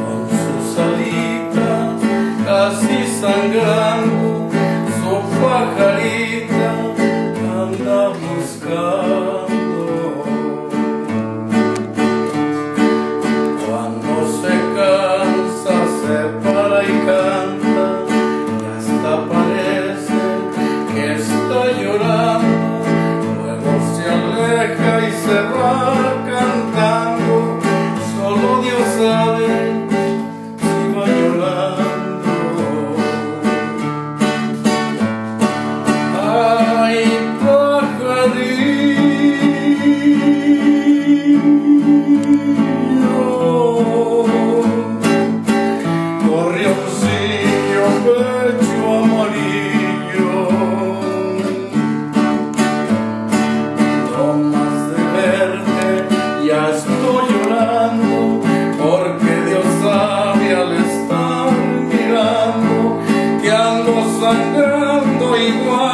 con sus alitas casi sangrando su pajarita anda buscando cuando se cansa se para y canta. Y hasta parece que está llorando. Luego se aleja y se va. Pecho amarillo, no más de verte ya estoy llorando, porque Dios sabe al estar mirando que ando sangrando igual.